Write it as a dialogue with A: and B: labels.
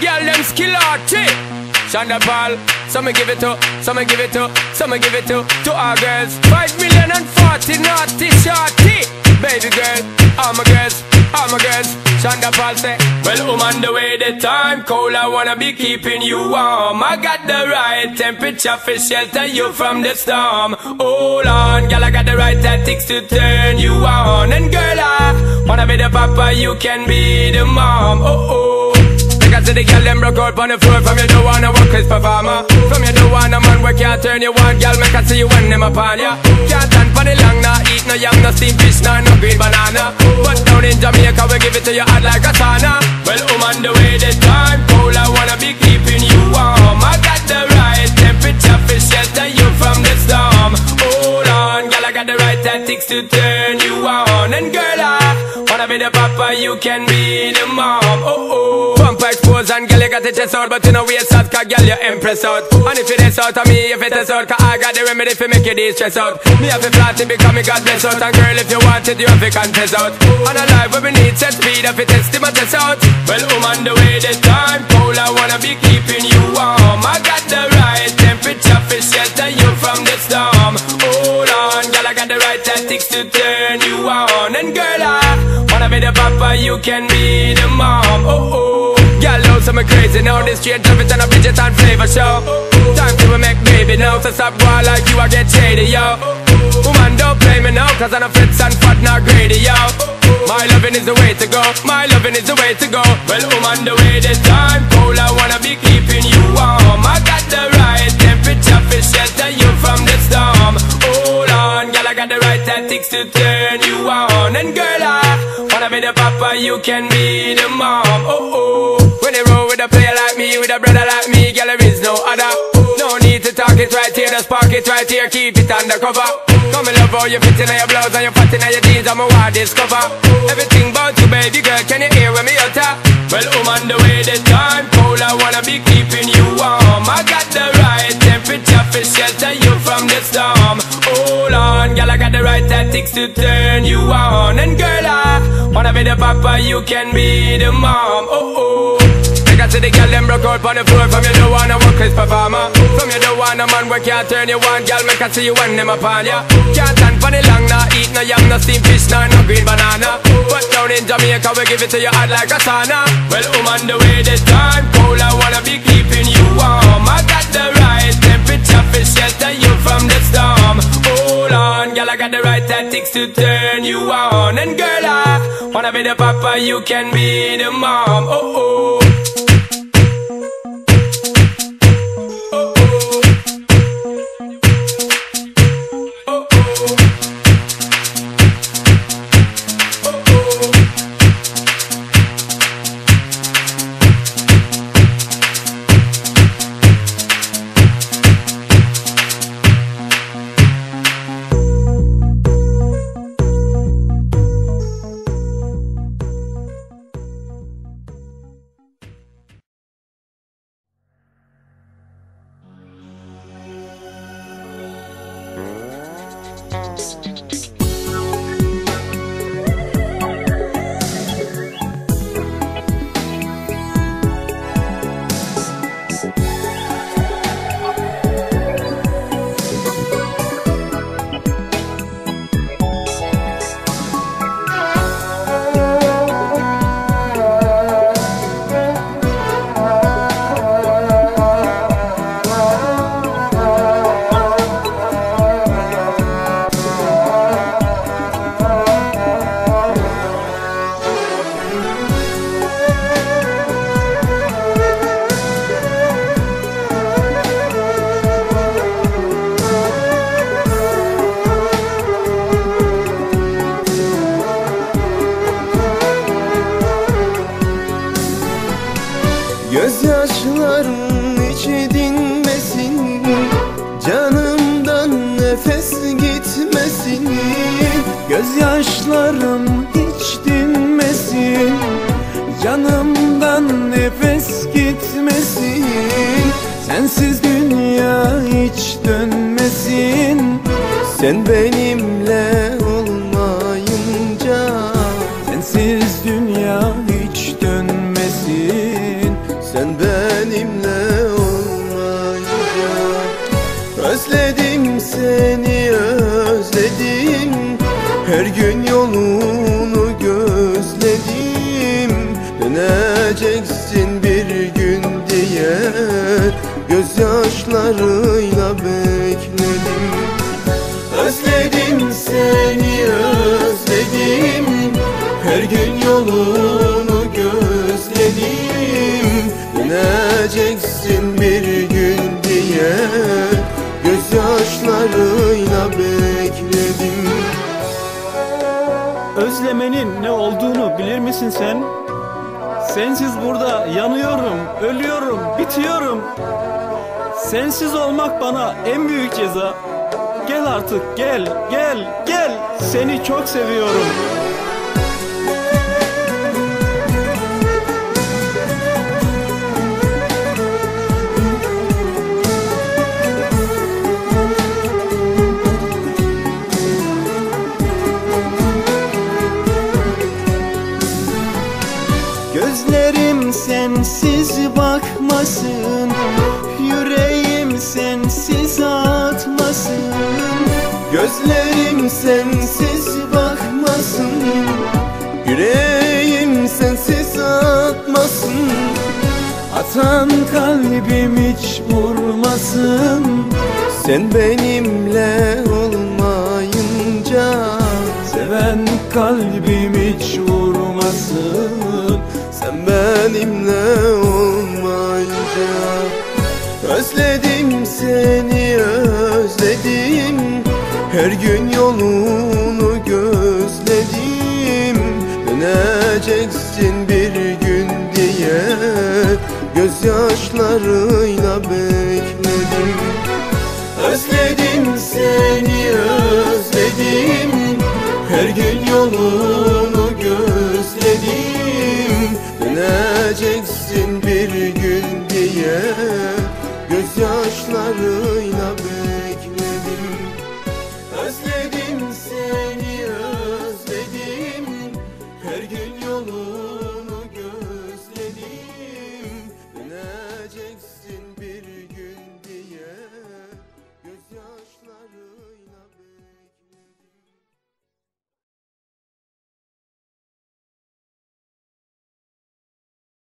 A: girl them skill arty. Sean da Paul, some give it to, some give it to, some give it to, to our girls. Five million and forty naughty shorty. Baby girl, all my girls, all my girls. Sean da Paul say, Well, on the way, the time cold. I wanna be keeping you warm. I got the right temperature for shelter you from the storm. Hold on, girl, I got the right tactics to turn you on. And girl, I wanna be the papa, you can be the mom. Oh oh. Because the girl them broke out on the floor From you don't wanna work as performer. From you don't wanna man work can't turn you on Girl make I see you when them upon ya. Can't stand for the long Nah eat no yam, no steamed fish, nah no green banana. But down in Jamaica we give it to you hot like a sauna. Well I'm on the way the time cold I wanna be keeping you warm. I got the right temperature for shelter you from the storm. Hold on, girl I got the right tactics to turn you on. And girl I wanna be the papa you can be the mom. Oh oh. Pump expose and girl you got the chest out But you know we out cause girl you impress out. And if it is out of me if it is out Cause I got the remedy for make you de-stress out. Me have a flat to become me God bless out. And girl if you want it you have to confess out. And a life where we need set speed if it test my test out Well I'm on the way the time cold I wanna be keeping you warm. I got the right temperature for shelter you from the storm. Hold on girl I got the right tactics to turn you on. And girl wanna be the papa you can be the mom Oh oh. Girl know some crazy now This straight traffic and a Bridget and flavor show. Time to make baby now So stop going like you I get shady yo. Woman don't play me now Cause I'm a fits and fat not greedy yo. My loving is the way to go My loving is the way to go. Well on the way this time cold I wanna be keeping you warm. I got the right temperature for shelter you from the storm. Hold on girl I got the right tactics to turn you on. And girl I wanna be the papa you can be the mom. Oh oh. When you roll with a player like me With a brother like me Girl there is no other. No need to talk it right here Just park it right here Keep it undercover. Come and love how you fit in your blouse And you fat in your jeans I'm a wild discover. Everything about you baby girl Can you hear when me utter? Well I'm on the way the time cold I wanna be keeping you warm. I got the right temperature for shelter you from the storm Hold girl I got the right tactics to turn you on. And girl I wanna be the papa you can be the mom. Oh oh. Make I see the girl them broke out on the floor. From you don't wanna work as performer From you don't wanna man work can't turn you on. Girl make I see you when them upon ya. Can't stand for the long Nah eat no yam, no steamed fish, nah no green banana. But down in Jamaica we give it to you hot like a sauna. Well I'm on the way this time cold I wanna be keeping tactics to turn you on. And girl I wanna be the papa you can be the mom. Oh oh
B: neredesin? Sen benimle olmayınca Sensiz dünya hiç dönmesin. Sen benimle olmayınca Özledim seni özledim. Her gün yolunu gözledim. Döneceksin bir gün diye Gözyaşlarıyla yolunu gözledim Döneceksin bir gün diye Gözyaşlarıyla bekledim
C: Özlemenin ne olduğunu bilir misin sen? Sensiz burada yanıyorum, ölüyorum, bitiyorum. Sensiz olmak bana en büyük ceza. Gel artık gel, gel, gel. Seni çok seviyorum.
B: Gözlerim sensiz bakmasın. Yüreğim sensiz atmasın Atan kalbim hiç vurmasın. Sen benimle olmayınca Seven kalbim hiç vurmasın. Sen benimle olmayınca. Özledim seni özledim Her gün yolunu gözledim. Döneceksin bir gün diye. Gözyaşlarıyla bekledim. Özledim seni özledim. Her gün yolunu gözledim. Döneceksin bir gün diye